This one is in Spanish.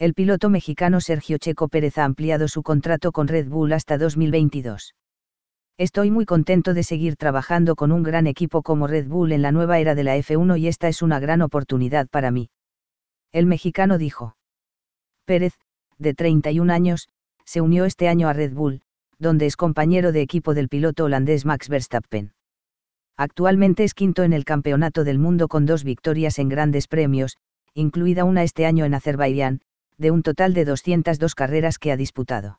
El piloto mexicano Sergio Checo Pérez ha ampliado su contrato con Red Bull hasta 2022. Estoy muy contento de seguir trabajando con un gran equipo como Red Bull en la nueva era de la F1 y esta es una gran oportunidad para mí. El mexicano dijo. Pérez, de 31 años, se unió este año a Red Bull, donde es compañero de equipo del piloto holandés Max Verstappen. Actualmente es quinto en el Campeonato del Mundo con dos victorias en grandes premios, incluida una este año en Azerbaiyán, de un total de 202 carreras que ha disputado.